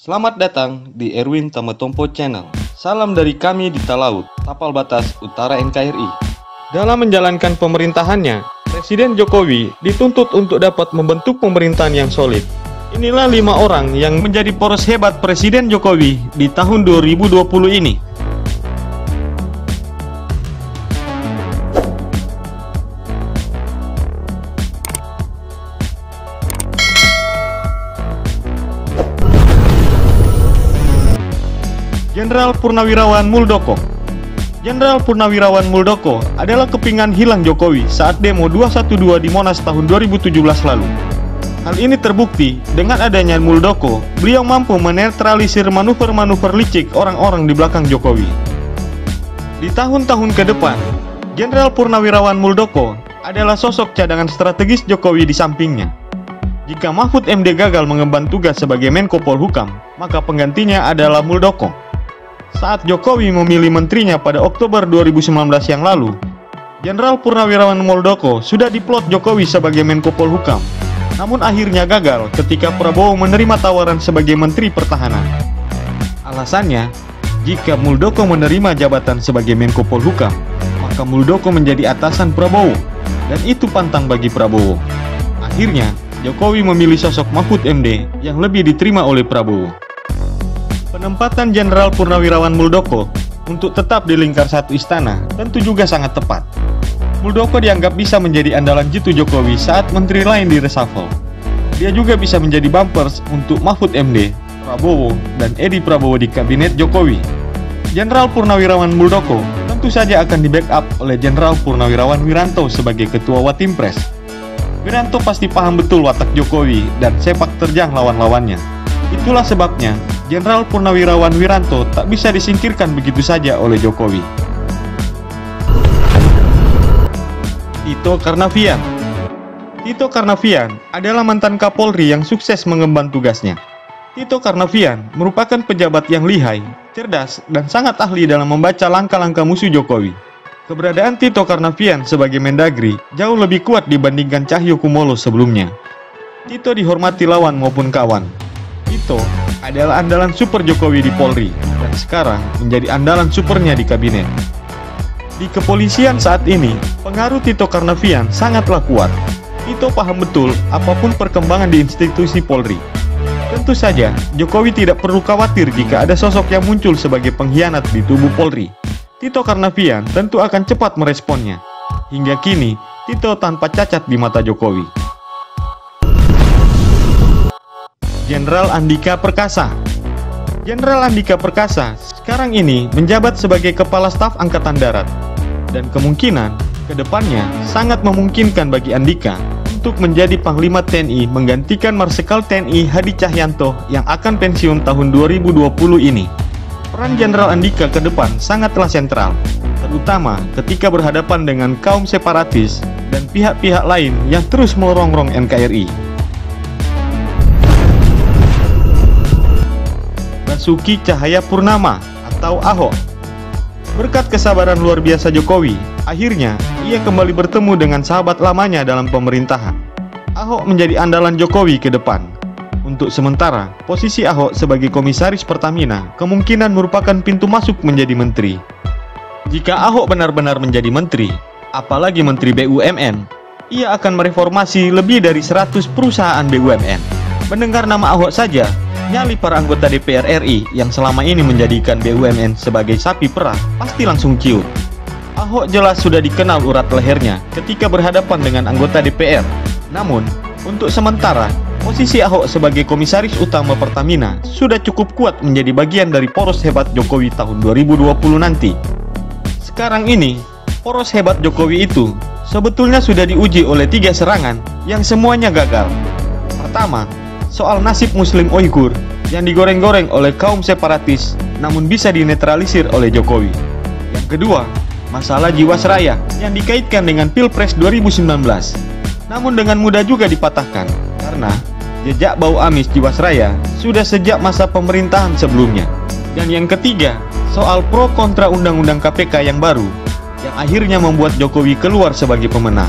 Selamat datang di Erwin Tametompo Channel. Salam dari kami di Talaut, Tapal Batas Utara NKRI. Dalam menjalankan pemerintahannya, Presiden Jokowi dituntut untuk dapat membentuk pemerintahan yang solid. Inilah lima orang yang menjadi poros hebat Presiden Jokowi di tahun 2020 ini. Jenderal Purnawirawan Muldoko Jenderal Purnawirawan Muldoko adalah kepingan hilang Jokowi saat demo 212 di Monas tahun 2017 lalu. Hal ini terbukti dengan adanya Muldoko, beliau mampu menetralisir manuver-manuver licik orang-orang di belakang Jokowi. Di tahun-tahun ke depan, Jenderal Purnawirawan Muldoko adalah sosok cadangan strategis Jokowi di sampingnya. Jika Mahfud MD gagal mengemban tugas sebagai Menko Polhukam, maka penggantinya adalah Muldoko. Saat Jokowi memilih menterinya pada Oktober 2019 yang lalu, Jenderal Purnawirawan Muldoko sudah diplot Jokowi sebagai Menko Polhukam. Namun akhirnya gagal ketika Prabowo menerima tawaran sebagai Menteri Pertahanan. Alasannya, jika Muldoko menerima jabatan sebagai Menko Polhukam, maka Muldoko menjadi atasan Prabowo, dan itu pantang bagi Prabowo. Akhirnya, Jokowi memilih sosok Mahfud MD yang lebih diterima oleh Prabowo. Penempatan Jenderal Purnawirawan Muldoko untuk tetap di lingkar satu istana tentu juga sangat tepat. Muldoko dianggap bisa menjadi andalan jitu Jokowi saat menteri lain di reshuffle. Dia juga bisa menjadi bumpers untuk Mahfud MD, Prabowo, dan Edi Prabowo di kabinet Jokowi. Jenderal Purnawirawan Muldoko tentu saja akan di-backup oleh Jenderal Purnawirawan Wiranto sebagai Ketua Watimpres. Wiranto pasti paham betul watak Jokowi dan sepak terjang lawan-lawannya. Itulah sebabnya Jenderal Purnawirawan Wiranto tak bisa disingkirkan begitu saja oleh Jokowi. Tito Karnavian Tito Karnavian adalah mantan Kapolri yang sukses mengemban tugasnya. Tito Karnavian merupakan pejabat yang lihai, cerdas, dan sangat ahli dalam membaca langkah-langkah musuh Jokowi. Keberadaan Tito Karnavian sebagai Mendagri jauh lebih kuat dibandingkan Cahyo Kumolo sebelumnya. Tito dihormati lawan maupun kawan. Tito adalah andalan super Jokowi di Polri dan sekarang menjadi andalan supernya di kabinet. Di kepolisian saat ini, pengaruh Tito Karnavian sangatlah kuat. Tito paham betul apa pun perkembangan di institusi Polri. Tentu saja, Jokowi tidak perlu khawatir jika ada sosok yang muncul sebagai pengkhianat di tubuh Polri. Tito Karnavian tentu akan cepat meresponnya. Hingga kini, Tito tanpa cacat di mata Jokowi. Jenderal Andika Perkasa Jenderal Andika Perkasa sekarang ini menjabat sebagai Kepala Staf Angkatan Darat dan kemungkinan ke depannya sangat memungkinkan bagi Andika untuk menjadi Panglima TNI menggantikan Marsikal TNI Hadi Cahyanto yang akan pensiun tahun 2020 ini. Peran Jenderal Andika ke depan sangatlah sentral, terutama ketika berhadapan dengan kaum separatis dan pihak-pihak lain yang terus merongrong NKRI. Basuki Cahaya Purnama atau Ahok. Berkat kesabaran luar biasa Jokowi, akhirnya ia kembali bertemu dengan sahabat lamanya dalam pemerintahan. Ahok menjadi andalan Jokowi ke depan. Untuk sementara, posisi Ahok sebagai komisaris Pertamina kemungkinan merupakan pintu masuk menjadi menteri. Jika Ahok benar-benar menjadi menteri, apalagi menteri BUMN, ia akan mereformasi lebih dari 100 perusahaan BUMN. Mendengar nama Ahok saja, nyali para anggota DPR RI yang selama ini menjadikan BUMN sebagai sapi perah pasti langsung ciut. Ahok jelas sudah dikenal urat lehernya ketika berhadapan dengan anggota DPR. Namun, untuk sementara, posisi Ahok sebagai komisaris utama Pertamina sudah cukup kuat menjadi bagian dari poros hebat Jokowi tahun 2020 nanti. Sekarang ini, poros hebat Jokowi itu sebetulnya sudah diuji oleh tiga serangan yang semuanya gagal. Pertama, soal nasib Muslim Uighur yang digoreng-goreng oleh kaum separatis namun bisa dinetralisir oleh Jokowi. Yang kedua, masalah Jiwasraya yang dikaitkan dengan Pilpres 2019 namun dengan mudah juga dipatahkan karena jejak bau amis Jiwasraya sudah sejak masa pemerintahan sebelumnya. Dan yang ketiga, soal pro kontra undang-undang KPK yang baru yang akhirnya membuat Jokowi keluar sebagai pemenang.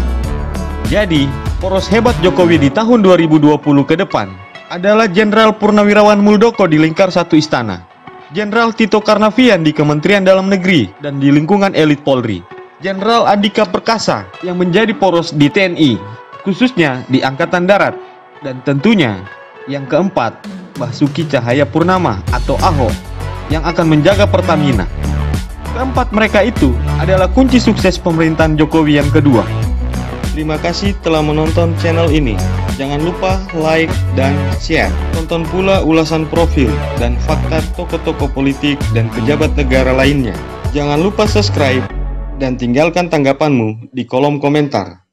Jadi, poros hebat Jokowi di tahun 2020 ke depan adalah Jenderal Purnawirawan Muldoko di lingkar satu istana, Jenderal Tito Karnavian di Kementerian Dalam Negeri dan di lingkungan elit Polri, Jenderal Andika Perkasa yang menjadi poros di TNI, khususnya di Angkatan Darat, dan tentunya yang keempat, Basuki Cahaya Purnama atau Ahok yang akan menjaga Pertamina. Keempat mereka itu adalah kunci sukses pemerintahan Jokowi yang kedua. Terima kasih telah menonton channel ini. Jangan lupa like dan share. Tonton pula ulasan profil dan fakta tokoh-tokoh politik dan pejabat negara lainnya. Jangan lupa subscribe dan tinggalkan tanggapanmu di kolom komentar.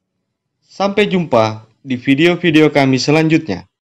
Sampai jumpa di video-video kami selanjutnya.